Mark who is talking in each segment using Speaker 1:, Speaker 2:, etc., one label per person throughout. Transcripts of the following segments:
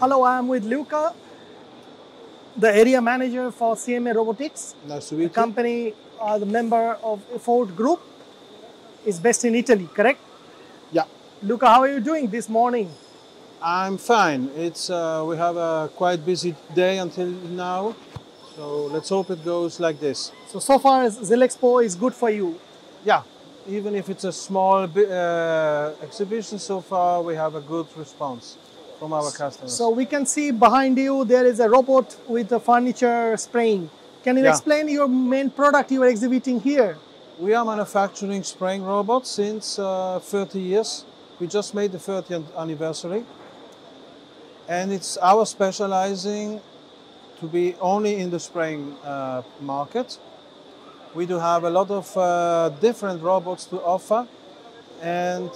Speaker 1: Hello, I'm with Luca, the area manager for CMA Robotics.
Speaker 2: Nice to
Speaker 1: The
Speaker 2: meet you.
Speaker 1: company, uh, the member of Ford Group, is based in Italy, correct?
Speaker 2: Yeah,
Speaker 1: Luca, how are you doing this morning?
Speaker 2: I'm fine. It's uh, we have a quite busy day until now, so let's hope it goes like this.
Speaker 1: So, so far, Xylexpo is good for you.
Speaker 2: Yeah, even if it's a small uh, exhibition, so far we have a good response from our customers.
Speaker 1: So, we can see behind you there is a robot with the furniture spraying. Can you
Speaker 2: Yeah.
Speaker 1: explain your main product you are exhibiting here?
Speaker 2: we are manufacturing spraying robots since uh, 30 years. We just made the 30th anniversary, and it's our specializing to be only in the spraying uh, market. We do have a lot of uh, different robots to offer, and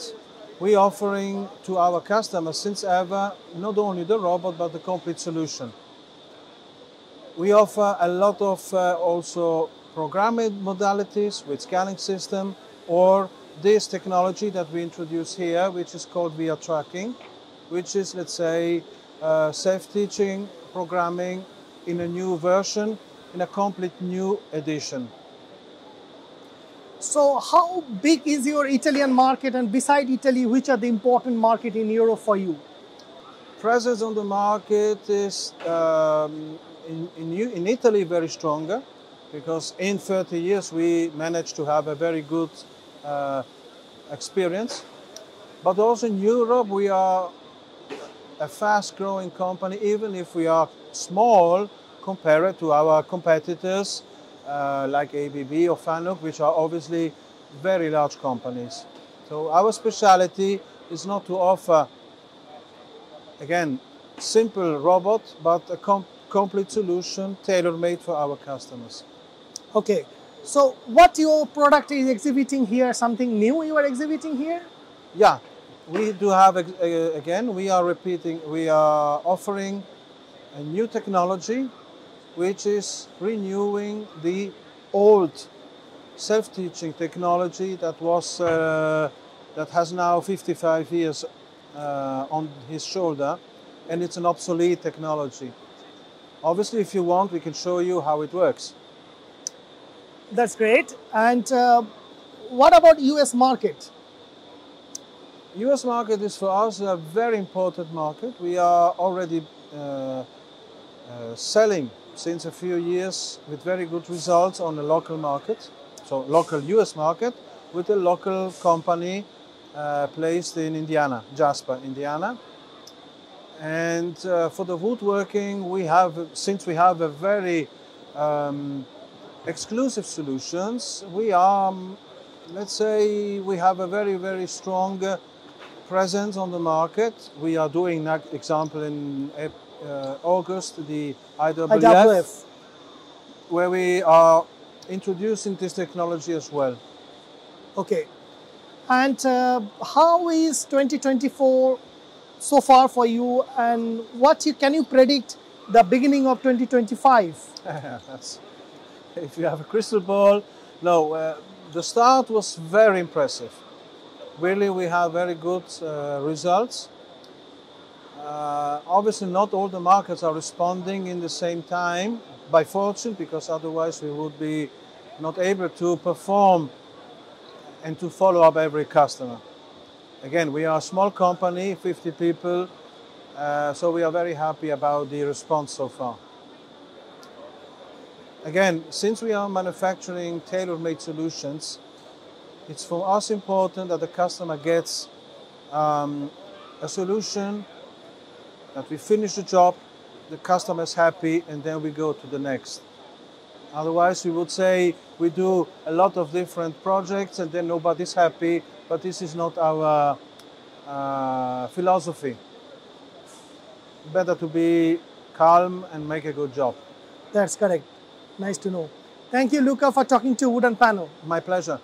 Speaker 2: we offering to our customers since ever not only the robot but the complete solution. We offer a lot of uh, also programming modalities with scanning system or this technology that we introduce here, which is called VR tracking, which is, let's say, uh, self-teaching programming in a new version, in a complete new edition.
Speaker 1: So, how big is your Italian market? And beside Italy, which are the important market in Europe for you?
Speaker 2: Presence on the market is um, in, in, in Italy very stronger because in 30 years we managed to have a very good uh, experience. But also in Europe we are a fast growing company, even if we are small compared to our competitors uh, like ABB or Fanuc, which are obviously very large companies. So our specialty is not to offer again, simple robot, but a com- complete solution tailor-made for our customers.
Speaker 1: Okay, so what your product is exhibiting here? Something new you are exhibiting here?
Speaker 2: Yeah, we do have again. We are repeating. We are offering a new technology, which is renewing the old self-teaching technology that was uh, that has now 55 years uh, on his shoulder, and it's an obsolete technology. Obviously, if you want, we can show you how it works.
Speaker 1: That's great. And uh, what about US market?
Speaker 2: US market is for us a very important market. We are already uh, uh, selling since a few years with very good results on the local market, so local US market with a local company uh, placed in Indiana, Jasper, Indiana. And uh, for the woodworking, we have since we have a very um, exclusive solutions, we are, um, let's say, we have a very very strong presence on the market. We are doing, example, in August the IWF,
Speaker 1: IWF.
Speaker 2: where we are introducing this technology as well.
Speaker 1: Okay. And uh, how is 2024 so far for you? And what you, can you predict the beginning of 2025?
Speaker 2: If you have a crystal ball, no. Uh, the start was very impressive. Really, we have very good uh, results. Uh, obviously, not all the markets are responding in the same time, by fortune, because otherwise we would be not able to perform and to follow up every customer. Again, we are a small company, 50 people, uh, so we are very happy about the response so far. Again, since we are manufacturing tailor-made solutions, it's for us important that the customer gets um, a solution that we finish the job, the customer is happy, and then we go to the next. Otherwise, we would say we do a lot of different projects and then nobody's happy, but this is not our uh, philosophy. Better to be calm and make a good job.
Speaker 1: That's correct. Nice to know. Thank you, Luca, for talking to Wood & Panel.
Speaker 2: My pleasure.